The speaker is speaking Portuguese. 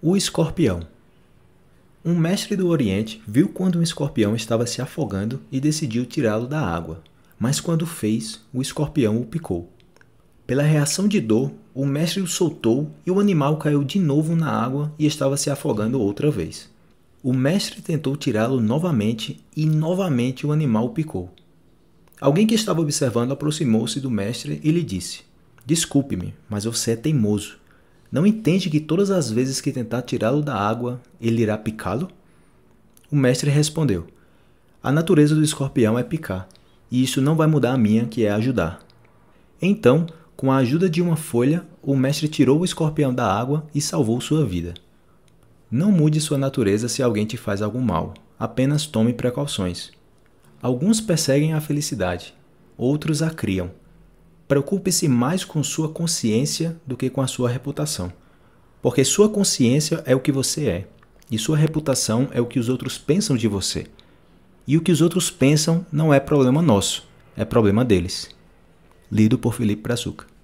O escorpião. Um mestre do Oriente viu quando um escorpião estava se afogando e decidiu tirá-lo da água, mas quando fez, o escorpião o picou. Pela reação de dor, o mestre o soltou e o animal caiu de novo na água e estava se afogando outra vez. O mestre tentou tirá-lo novamente e novamente o animal o picou. Alguém que estava observando aproximou-se do mestre e lhe disse: Desculpe-me, mas você é teimoso. Não entende que todas as vezes que tentar tirá-lo da água, ele irá picá-lo? O mestre respondeu: A natureza do escorpião é picar, e isso não vai mudar a minha, que é ajudar. Então, com a ajuda de uma folha, o mestre tirou o escorpião da água e salvou sua vida. Não mude sua natureza se alguém te faz algum mal, apenas tome precauções. Alguns perseguem a felicidade, outros a criam Preocupe-se mais com sua consciência do que com a sua reputação. Porque sua consciência é o que você é, e sua reputação é o que os outros pensam de você. E o que os outros pensam não é problema nosso, é problema deles. Lido por Felipe Brazuca.